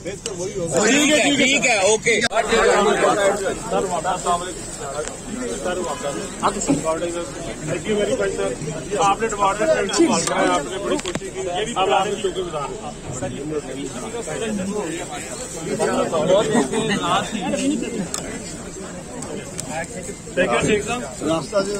ठीक है ठीक है okay thank you very much sir आपने आपने बड़ी कोशिश की ये भी आपने चौके विधान ठीक है ठीक साहब रास्ता जो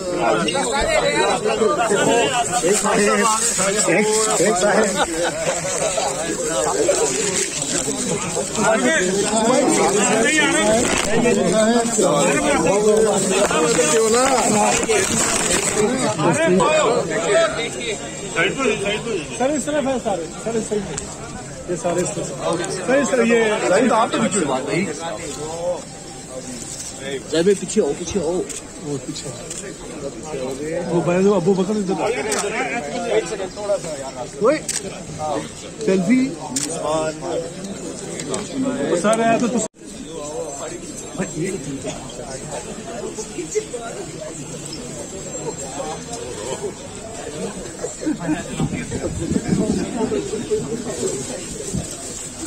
सर इस तरफ़ है सारे सर इस तरफ़ ये सारे सर इस तरफ़ ये आप तो पीछे बात जब पीछे हो पीछे हो वो पीछे वो बने बैठ अबू बकर इधर सेल्फी सर है तो मुबारक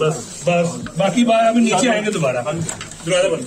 बस बस। बाकी बात अभी नीचे आएँगे दोबारा। दरवाज़ा बंद।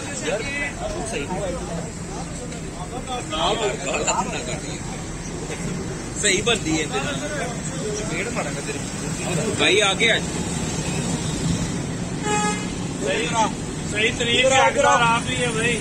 सर सही सही बनती है। पेड़ भाई आगे आज सही सही तरीके आप ही है भाई।